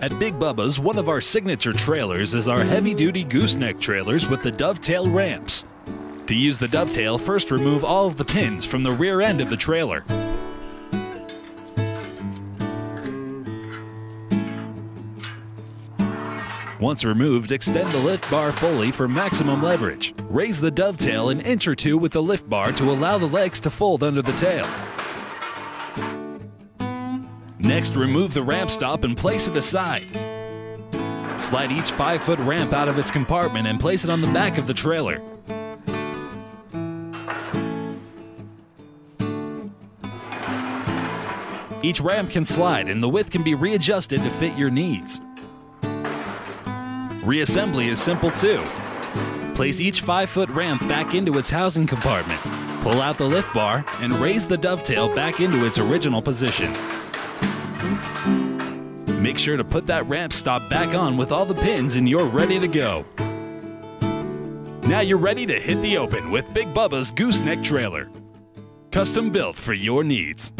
At Big Bubba's, one of our signature trailers is our heavy-duty gooseneck trailers with the dovetail ramps. To use the dovetail, first remove all of the pins from the rear end of the trailer. Once removed, extend the lift bar fully for maximum leverage. Raise the dovetail an inch or two with the lift bar to allow the legs to fold under the tail. Next, remove the ramp stop and place it aside. Slide each 5-foot ramp out of its compartment and place it on the back of the trailer. Each ramp can slide and the width can be readjusted to fit your needs. Reassembly is simple too. Place each 5-foot ramp back into its housing compartment, pull out the lift bar, and raise the dovetail back into its original position. Make sure to put that ramp stop back on with all the pins and you're ready to go. Now you're ready to hit the open with Big Bubba's Gooseneck Trailer. Custom built for your needs.